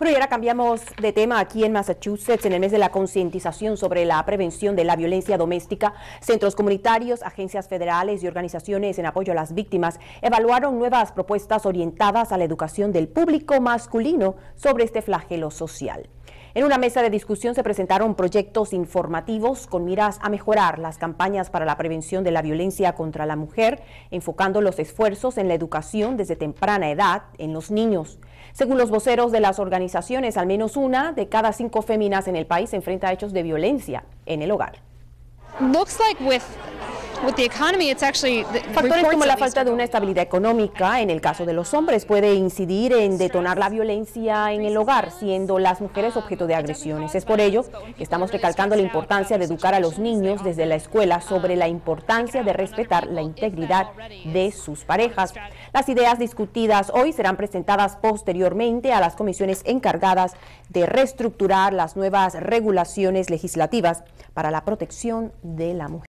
Bueno, y ahora cambiamos de tema aquí en Massachusetts. En el mes de la concientización sobre la prevención de la violencia doméstica, centros comunitarios, agencias federales y organizaciones en apoyo a las víctimas evaluaron nuevas propuestas orientadas a la educación del público masculino sobre este flagelo social. En una mesa de discusión se presentaron proyectos informativos con miras a mejorar las campañas para la prevención de la violencia contra la mujer, enfocando los esfuerzos en la educación desde temprana edad en los niños. Según los voceros de las organizaciones, al menos una de cada cinco féminas en el país se enfrenta a hechos de violencia en el hogar. Factores como la falta de una estabilidad económica, en el caso de los hombres, puede incidir en detonar la violencia en el hogar, siendo las mujeres objeto de agresiones. Es por ello que estamos recalcando la importancia de educar a los niños desde la escuela sobre la importancia de respetar la integridad de sus parejas. Las ideas discutidas hoy serán presentadas posteriormente a las comisiones encargadas de reestructurar las nuevas regulaciones legislativas para la protección de la mujer.